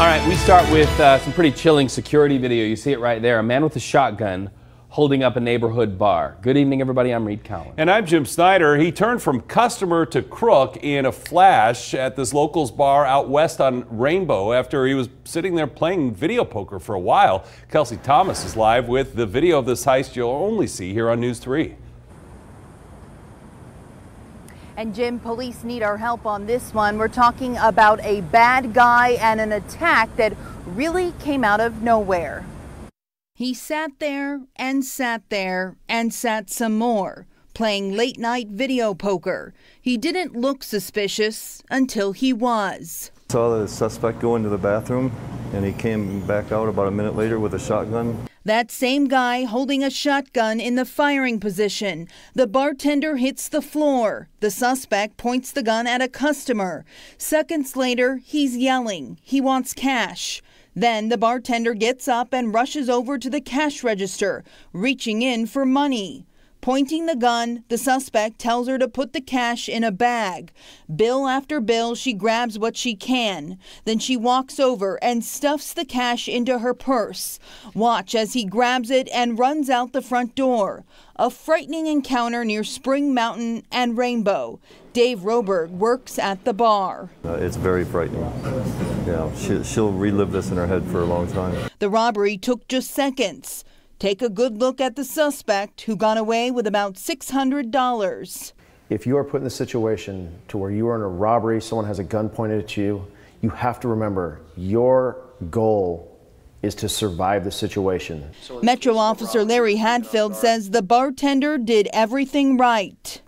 All right, we start with uh, some pretty chilling security video. You see it right there. A man with a shotgun holding up a neighborhood bar. Good evening, everybody. I'm Reed Collins. And I'm Jim Snyder. He turned from customer to crook in a flash at this locals bar out west on Rainbow after he was sitting there playing video poker for a while. Kelsey Thomas is live with the video of this heist you'll only see here on News 3. And Jim, police need our help on this one. We're talking about a bad guy and an attack that really came out of nowhere. He sat there and sat there and sat some more, playing late night video poker. He didn't look suspicious until he was. Saw the suspect go into the bathroom and he came back out about a minute later with a shotgun. That same guy holding a shotgun in the firing position. The bartender hits the floor. The suspect points the gun at a customer. Seconds later, he's yelling. He wants cash. Then the bartender gets up and rushes over to the cash register, reaching in for money. Pointing the gun, the suspect tells her to put the cash in a bag. Bill after bill, she grabs what she can. Then she walks over and stuffs the cash into her purse. Watch as he grabs it and runs out the front door. A frightening encounter near Spring Mountain and Rainbow. Dave Roberg works at the bar. Uh, it's very frightening. Yeah, she, she'll relive this in her head for a long time. The robbery took just seconds. Take a good look at the suspect who got away with about $600. If you are put in the situation to where you are in a robbery, someone has a gun pointed at you, you have to remember your goal is to survive the situation. Metro Officer Larry Hadfield says the bartender did everything right.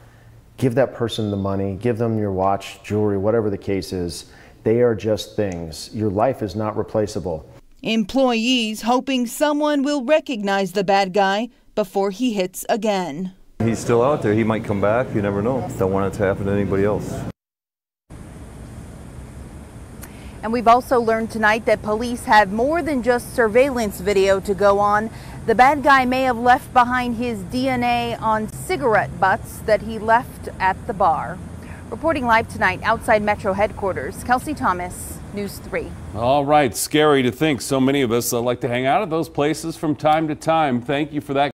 Give that person the money, give them your watch, jewelry, whatever the case is. They are just things. Your life is not replaceable. Employees hoping someone will recognize the bad guy before he hits again. He's still out there. He might come back. You never know. Don't want it to happen to anybody else. And we've also learned tonight that police have more than just surveillance video to go on. The bad guy may have left behind his DNA on cigarette butts that he left at the bar. Reporting live tonight outside Metro headquarters, Kelsey Thomas, News 3. All right, scary to think so many of us uh, like to hang out at those places from time to time. Thank you for that.